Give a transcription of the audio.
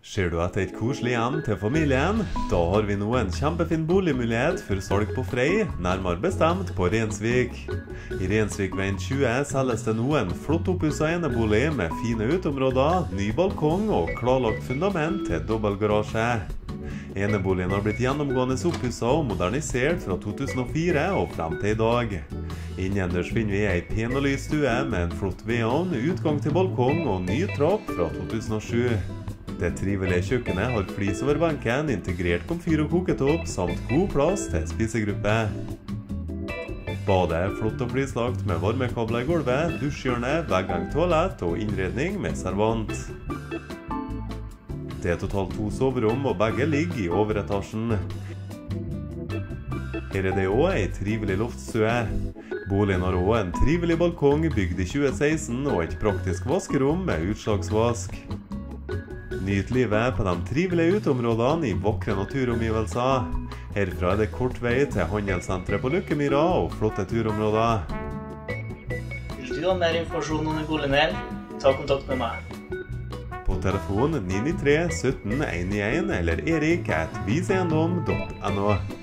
Ser du etter et koselig hjem til familien? Da har vi nå en kjempefin boligmulighet for salg på Frei, nærmere bestemt på Rensvik. I Rensvikveien 20 selges det nå en flott oppussa enebolig med fine uteområder, ny balkong og klarlagt fundament til dobbeltgarasje. Eneboligen har blitt gjennomgående oppussa og modernisert fra 2004 og frem til i dag. Innendørs finner vi ei pen og lys stue med en flott vedovn, utgang til balkong og ny trapp fra 2007. Det trivelige kjøkkenet har flis over benken, integrert komfyr og koketopp, samt god plass til spisegruppe. Badet er flott og flislagt med varmekabler i gulvet, dusjhjørne, veggeng toalett og innredning med servant. Det er totalt to soverom, og begge ligger i overetasjen. Her er det òg ei trivelig loftstue. Boligen har òg en trivelig balkong bygd i 2016 og et praktisk vaskerom med utslagsvask. Nyt livet på de trivelige uteområdene i vakre naturomgivelser. Herfra er det kort vei til handelssenteret på Løkkemyra og flotte turområder. Vil du ha mer informasjon om her, ta kontakt med meg. På telefon 993 17 191 eller erik at viseiendom.no.